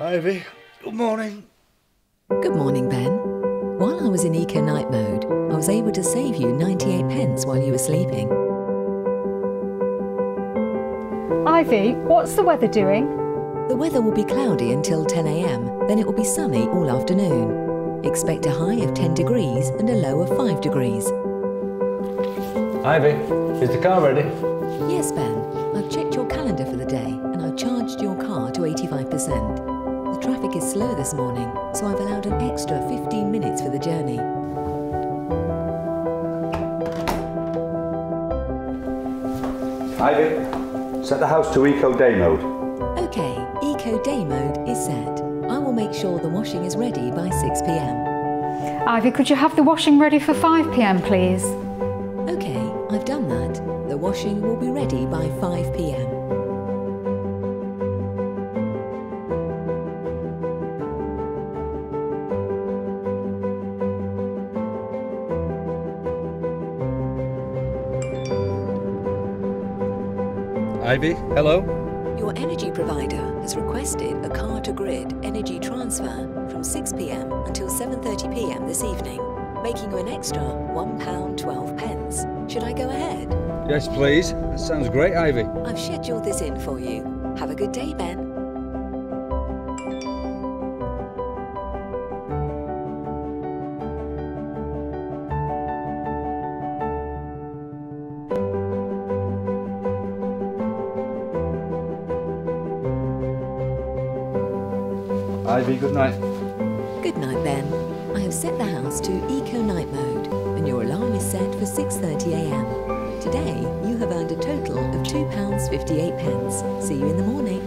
Ivie, good morning. Good morning, Ben. While I was in eco night mode, I was able to save you 98 pence while you were sleeping. Ivie, what's the weather doing? The weather will be cloudy until 10am, then it will be sunny all afternoon. Expect a high of 10 degrees and a low of 5 degrees. Ivie, is the car ready? Yes, Ben. I've checked your calendar for the day and I've charged your car to 85%. The traffic is slow this morning, so I've allowed an extra 15 minutes for the journey. Ivie, set the house to eco day mode. Okay, Eco Day mode is set. I will make sure the washing is ready by 6pm. Ivie, could you have the washing ready for 5 pm, please? Okay, I've done that. The washing will be ready by 5pm. Ivie, hello? Your energy provider has requested a car to grid energy transfer from 6pm until 7.30pm this evening, making you an extra £1.12. pence. Should I go ahead? Yes, please. That sounds great, Ivie. I've scheduled this in for you. Have a good day, Ben. Ivie, good night. Good night, Ben. I have set the house to Eco Night mode, and your alarm is set for 6.30am. Today, you have earned a total of £2.58. pence. See you in the morning.